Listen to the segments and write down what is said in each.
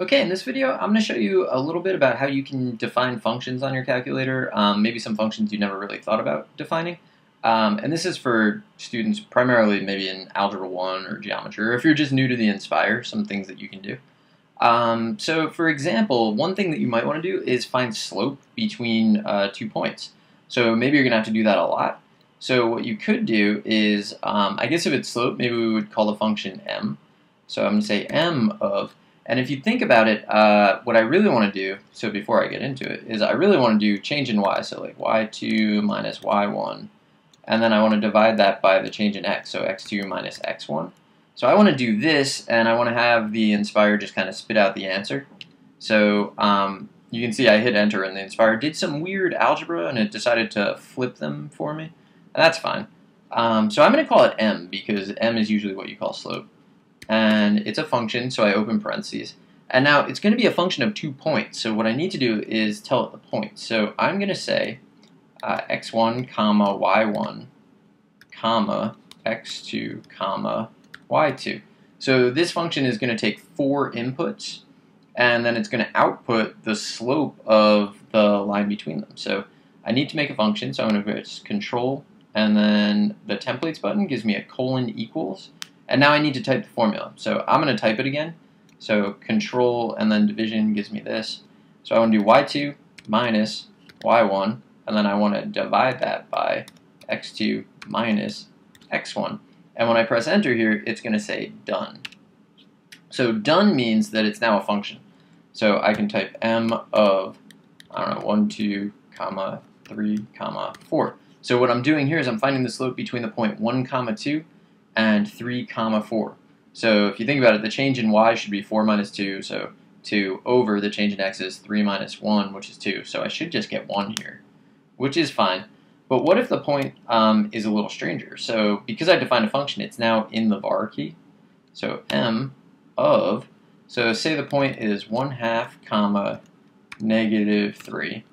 Okay, in this video, I'm going to show you a little bit about how you can define functions on your calculator, um, maybe some functions you never really thought about defining. Um, and this is for students primarily maybe in Algebra 1 or Geometry, or if you're just new to the Nspire, some things that you can do. Um, so for example, one thing that you might want to do is find slope between uh, two points. So maybe you're going to have to do that a lot. So what you could do is, um, I guess if it's slope, maybe we would call the function m. So I'm going to say m of and if you think about it, uh, what I really want to do, so before I get into it, is I really want to do change in y, so like y2 minus y1, and then I want to divide that by the change in x, so x2 minus x1. So I want to do this, and I want to have the Nspire just kind of spit out the answer. So um, you can see I hit enter, and the Nspire did some weird algebra, and it decided to flip them for me. And that's fine. Um, so I'm going to call it m, because m is usually what you call slope and it's a function, so I open parentheses. And now it's going to be a function of two points, so what I need to do is tell it the point. So I'm going to say uh, x1 comma y1 comma x2 comma y2. So this function is going to take four inputs, and then it's going to output the slope of the line between them. So I need to make a function, so I'm going to press control, and then the templates button gives me a colon equals, and now I need to type the formula. So I'm going to type it again. So control and then division gives me this. So I want to do y2 minus y1, and then I want to divide that by x2 minus x1. And when I press enter here, it's going to say done. So done means that it's now a function. So I can type m of, I don't know, 1, 2, comma, 3, comma, 4. So what I'm doing here is I'm finding the slope between the point 1, comma 2 and 3 comma 4. So if you think about it, the change in y should be 4 minus 2, so 2 over the change in x is 3 minus 1, which is 2. So I should just get 1 here, which is fine. But what if the point um, is a little stranger? So because I defined a function, it's now in the var key. So m of, so say the point is 1 half comma negative 3.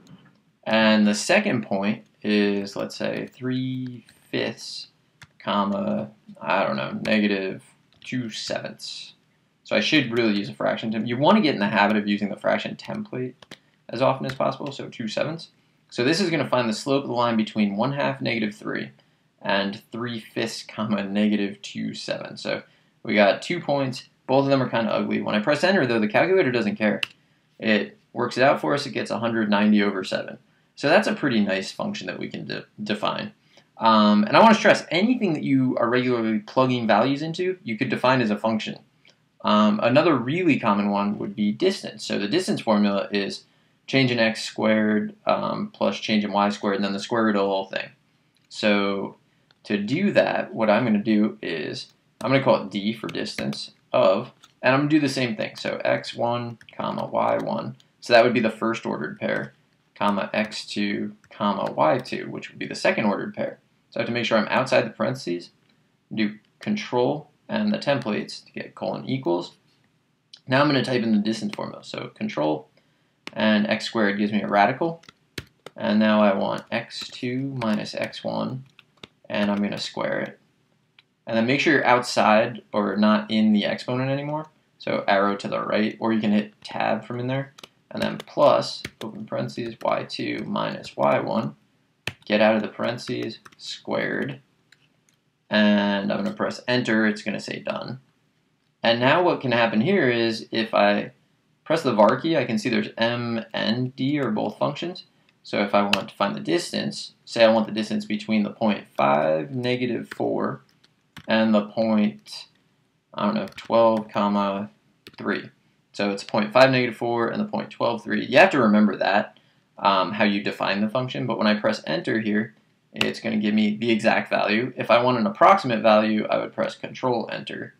And the second point is, let's say, 3 fifths comma, I don't know, negative 2 sevenths. So I should really use a fraction. Template. You want to get in the habit of using the fraction template as often as possible, so 2 sevenths. So this is going to find the slope of the line between 1 half negative 3 and 3 fifths comma negative 2 7. So we got two points. Both of them are kind of ugly. When I press enter, though, the calculator doesn't care. It works it out for us. It gets 190 over 7. So that's a pretty nice function that we can de define. Um, and I want to stress anything that you are regularly plugging values into, you could define as a function. Um, another really common one would be distance. So the distance formula is change in x squared um, plus change in y squared, and then the square root of the whole thing. So to do that, what I'm going to do is I'm going to call it d for distance of, and I'm going to do the same thing. So x1 comma y1. So that would be the first ordered pair, comma x2 comma y2, which would be the second ordered pair. So I have to make sure I'm outside the parentheses, do control and the templates to get colon equals. Now I'm going to type in the distance formula. So control and x squared gives me a radical. And now I want x2 minus x1 and I'm going to square it. And then make sure you're outside or not in the exponent anymore. So arrow to the right, or you can hit tab from in there. And then plus, open parentheses, y2 minus y1 get out of the parentheses, squared, and I'm going to press enter, it's going to say done. And now what can happen here is if I press the var key, I can see there's m and d are both functions. So if I want to find the distance, say I want the distance between the point 5, negative 4, and the point, I don't know, 12, comma 3. So it's 0.5, negative 4, and the point 12, 3. You have to remember that um, how you define the function, but when I press enter here, it's going to give me the exact value. If I want an approximate value, I would press control enter,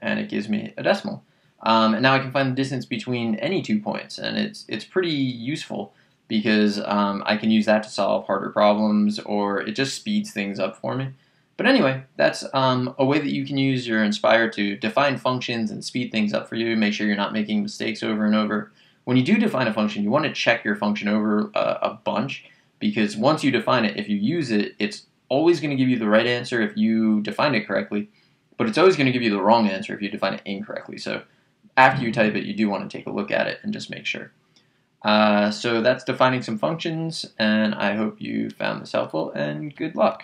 and it gives me a decimal. Um, and now I can find the distance between any two points, and it's, it's pretty useful because um, I can use that to solve harder problems, or it just speeds things up for me. But anyway, that's um, a way that you can use your Nspire to define functions and speed things up for you, make sure you're not making mistakes over and over. When you do define a function, you want to check your function over a, a bunch because once you define it, if you use it, it's always going to give you the right answer if you define it correctly, but it's always going to give you the wrong answer if you define it incorrectly. So after you type it, you do want to take a look at it and just make sure. Uh, so that's defining some functions, and I hope you found this helpful, and good luck.